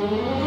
Mm-hmm.